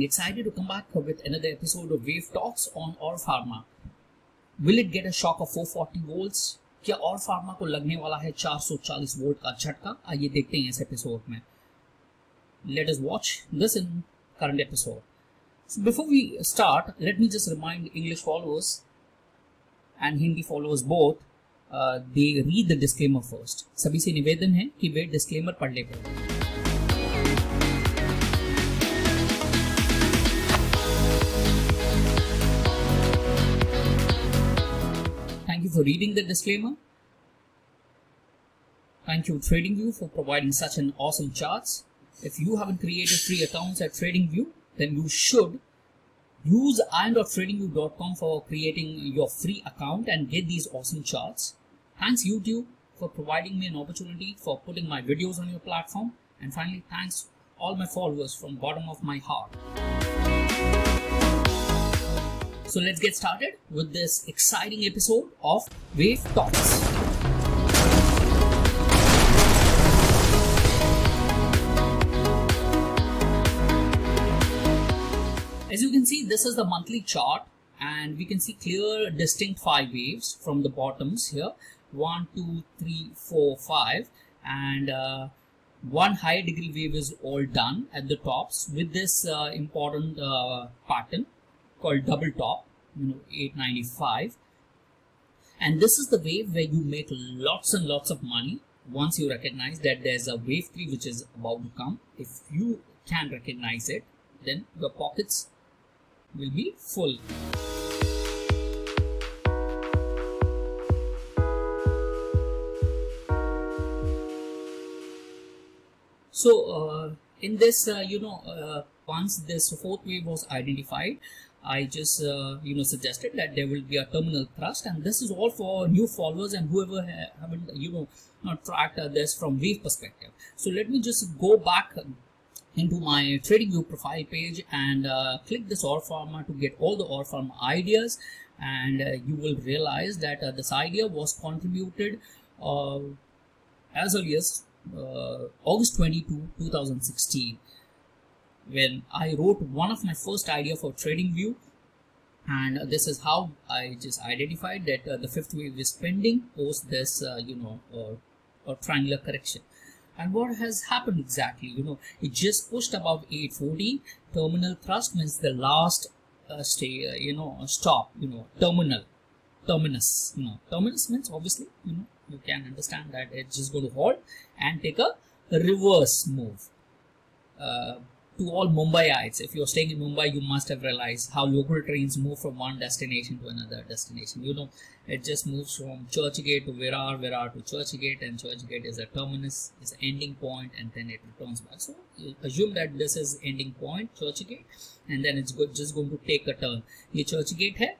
Hi. Excited to come back with another episode of Wave Talks on और Pharma. Will it get a shock of 440 volts? क्या और pharma को लगने वाला है 440 वोल्ट का झटका आइए देखते हैं इस एपिसोड में let us watch this in current episode So before we start, let me just remind English followers and Hindi followers both, uh, they read the disclaimer first. सभी से निवेदन है कि वे डिस्क्लेमर पढ़ ले for reading the disclaimer. Thank you TradingView for providing such an awesome charts. If you haven't created free accounts at TradingView, then you should use in.tradingview.com for creating your free account and get these awesome charts. Thanks YouTube for providing me an opportunity for putting my videos on your platform. And finally, thanks all my followers from bottom of my heart. So let's get started with this exciting episode of Wave Talks. As you can see, this is the monthly chart and we can see clear distinct five waves from the bottoms here. One, two, three, four, five and uh, one high degree wave is all done at the tops with this uh, important uh, pattern called double top, you know, 895. And this is the wave where you make lots and lots of money once you recognize that there's a wave 3 which is about to come. If you can recognize it, then your pockets will be full. So uh, in this, uh, you know, uh, once this fourth wave was identified, I just, uh, you know, suggested that there will be a terminal thrust and this is all for new followers and whoever ha haven't, you know, not tracked uh, this from wave perspective. So let me just go back into my TradingView profile page and uh, click this Auro Pharma to get all the Auro Pharma ideas and uh, you will realize that uh, this idea was contributed uh, as early as August 22, 2016 when I wrote one of my first idea for TradingView and this is how I just identified that uh, the fifth wave is pending post this you know or triangular correction. And what has happened exactly you know it just pushed above 840 terminal thrust means the last uh, stay uh, you know stop you know terminal terminus you know terminus means obviously you know you can understand that it's just going to halt and take a reverse move. Uh, to all Mumbaiites, if you're staying in Mumbai, you must have realized how local trains move from one destination to another destination. You know, it just moves from Churchgate to Virar, Virar to Churchgate, and Churchgate is a terminus, is an ending point, and then it returns back. So you assume that this is ending point, Churchgate, and then it's just going to take a turn. ये Churchgate है,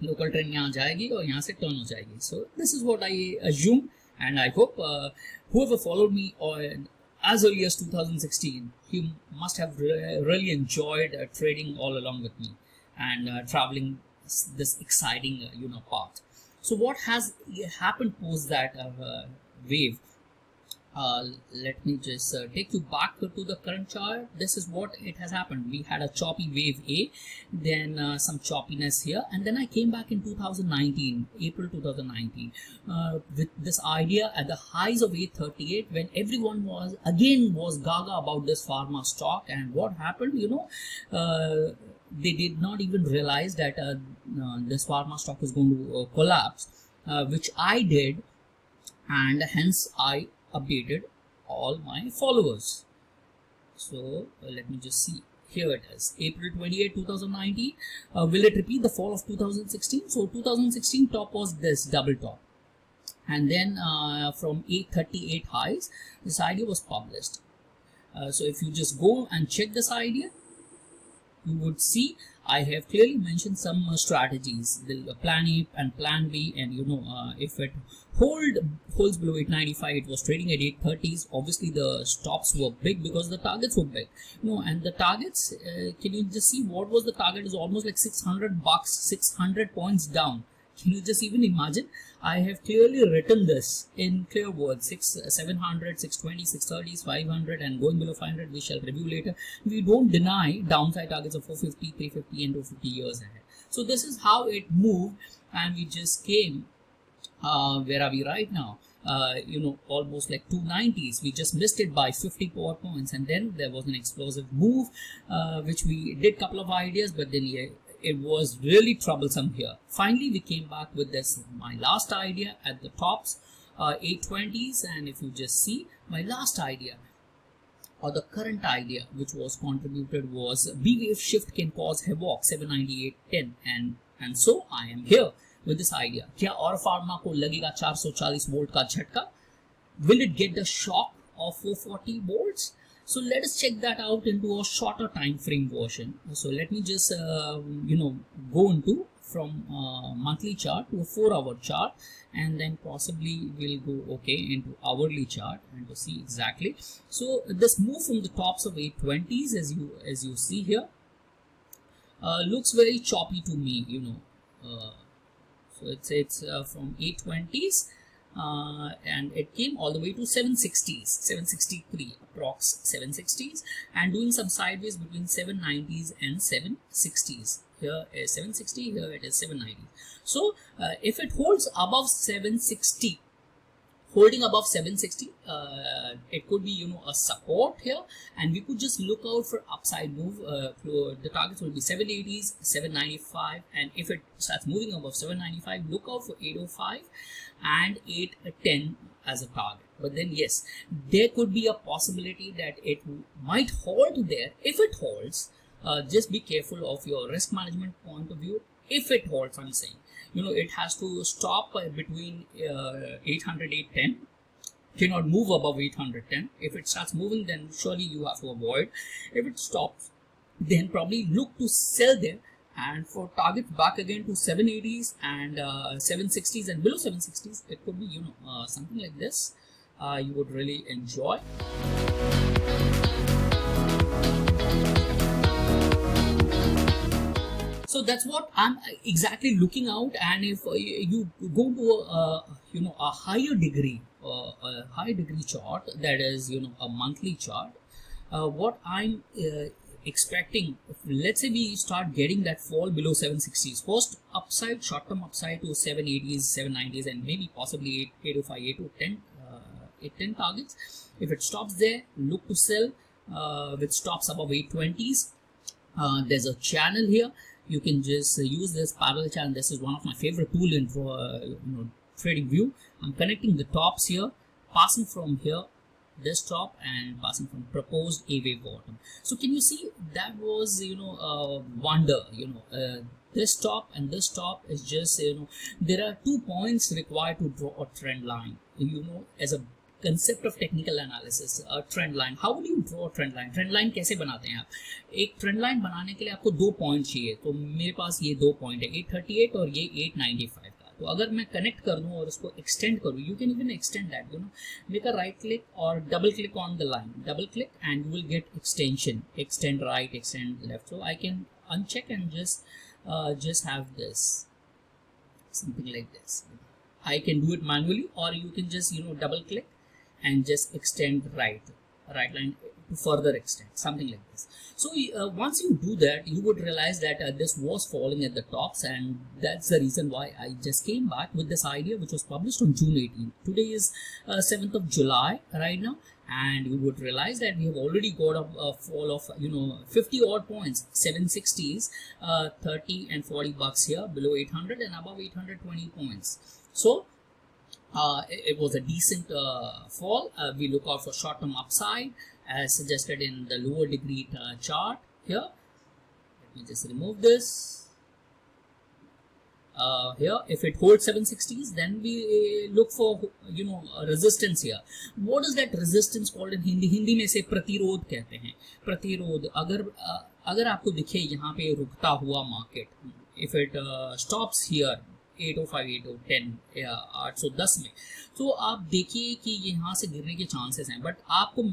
local train यहाँ जाएगी और यहाँ से turn हो जाएगी. So this is what I assume, and I hope uh, whoever followed me or as early as 2016, he must have re really enjoyed uh, trading all along with me and uh, traveling this exciting, uh, you know, path. So what has happened post that wave? Uh, let me just uh, take you back to the current chart. This is what it has happened. We had a choppy wave a then uh, some choppiness here and then i came back in 2019 april 2019 with this idea at the highs of 838 when everyone was again was gaga about this pharma stock and what happened you know they did not even realize that this pharma stock is going to collapse which i did and hence i updated all my followers. So uh, let me just see. Here it is. April 28 2019 uh, will it repeat the fall of 2016 so 2016 top was this double top. And then uh, from 838 highs this idea was published. Uh, so if you just go and check this idea you would see I have clearly mentioned some uh, strategies, the plan A and plan B, and you know, uh, if it hold holds below 895, it was trading at 830s. Obviously, the stops were big because the targets were big. You know, and the targets, uh, can you just see what was the target? Is almost like 600 bucks, 600 points down. Can you just even imagine? I have clearly written this in clear words. 6 700 620 630 500 and going below 500 we shall review later. We don't deny downside targets of 450 350 and 250 years ahead. So this is how it moved and we just came uh, where are we right now? Uh, you know, almost like 290s. We just missed it by 50 power points, and then there was an explosive move, uh, which we did couple of ideas, but then yeah, it was really troublesome here. Finally, we came back with this my last idea at the tops, uh, 820s, and if you just see my last idea or the current idea which was contributed was B wave shift can cause havoc 798.10 and and so I am here with this idea क्या और pharma को लगेगा 440 volt का झटका will it get the shock of 440 volts So let us check that out into a shorter time frame version. So let me just uh, you know go into from uh, monthly chart to a four hour chart and then possibly we'll go okay into hourly chart and to see exactly. So this move from the tops of 820s as you as you see here uh, looks very choppy to me you know. Uh, so it's it's uh, from 820s uh, and it came all the way to 760s 763 approx 760s and doing some sideways between 790s and 760s here is 760 here it is 790 so uh, if it holds above 760 holding above 760 uh, it could be you know a support here. And we could just look out for upside move uh, the targets will be 780s 795 and if it starts moving above 795 look out for 805 and 810 as a target. But then yes there could be a possibility that it might hold there. If it holds uh, just be careful of your risk management point of view if it holds i'm saying. You know it has to stop between uh, 800 810 cannot move above 810 if it starts moving then surely you have to avoid. If it stops then probably look to sell there. And for targets back again to 780s and uh, 760s and below 760s it could be you know uh, something like this uh, you would really enjoy so that's what i'm exactly looking out and if uh, you go to a you know a higher degree uh, a high degree chart that is you know a monthly chart uh, what i'm uh, expecting let's say we start getting that fall below 760s first upside short term upside to 780s 790s and maybe possibly 805 810 uh, 810 targets. If it stops there look to sell uh, with stops above 820s there's a channel here you can just uh, use this parallel channel. This is one of my favorite tool in for uh, you know trading view. I'm connecting the tops here passing from here this top and passing from proposed a wave bottom. So can you see that was you know a wonder you know uh, this top and this top is just you know there are two points required to draw a trend line. You know as a concept of technical analysis trend line how would you draw trend line trend line कैसे बनाते हैं आप? एक trend line बनाने के लिए आपको दो पॉइंट चाहिए। तो मेरे पास ये दो पॉइंट है 838 और ये 895 का। तो अगर मैं कनेक्ट कर दूँ और उसको एक्सटेंड करूँ you can even extend that you know make a right click और double click on the line double click and you will get extension extend right extend left so I can uncheck and just uh, just have this. Something like this. I can do it manually or you can just you know double click and just extend right right line to further extend something like this. So uh, once you do that you would realize that uh, this was falling at the tops and that's the reason why i just came back with this idea which was published on june 18 today is uh, 7th of july right now and you would realize that we have already got a, a fall of you know 50 odd points 760s uh, 30 and 40 bucks here below 800 and above 820 points. So uh, it, was a decent uh, fall. Uh, we look out for short-term upside as suggested in the lower degree uh, chart here. Let me just remove this. Uh, here if it holds 760s then we look for you know resistance here what is that resistance called in hindi hindi में से प्रतिरोध कहते हैं प्रतिरोध अगर अगर आपको दिखे यहाँ पे रुकता हुआ market if it uh, stops here 805, 810 या 810 में। तो आप देखिए कि यहाँ से गिरने के चांसेस हैं बट आपको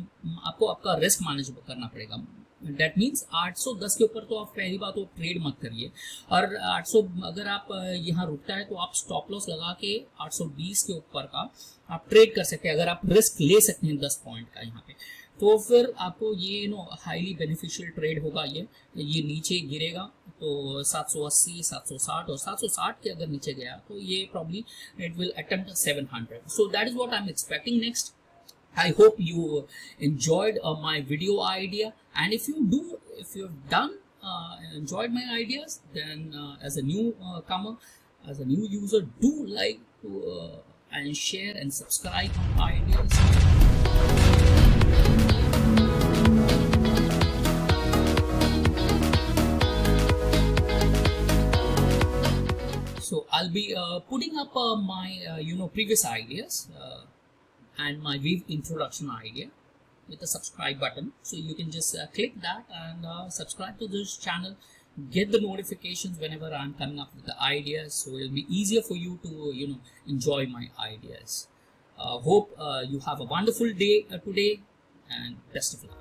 आपको आपका रिस्क मैनेज करना पड़ेगा। डेट मीन्स 810 के ऊपर तो आप पहली बात तो ट्रेड मत करिए। और 800 अगर आप यहाँ रुकता है तो आप स्टॉप लॉस लगा के 820 के ऊपर का आप ट्रेड कर सकते हैं। अगर आप रिस्क ले सकते हैं 10 पॉइंट का यहाँ पे। तो फिर आपको ये नो हाईली बेनिफिशियल ट्रेड होगा ये। ये नीचे गिरेगा तो 780, 760 और 760 के अगर नीचे गया तो ये problem it will attempt 700 so that is what I am expecting next I hope you enjoyed my video idea and if you do if you done enjoyed my ideas then as a new come as a new user do like and share and subscribe ideas so i'll be uh, putting up uh, my uh, you know previous ideas uh, and my Weave introduction idea with the subscribe button. So you can just uh, click that and uh, subscribe to this channel. Get the notifications whenever i'm coming up with the ideas. So it'll be easier for you to you know enjoy my ideas. Uh, hope uh, you have a wonderful day uh, today and best of luck